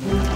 you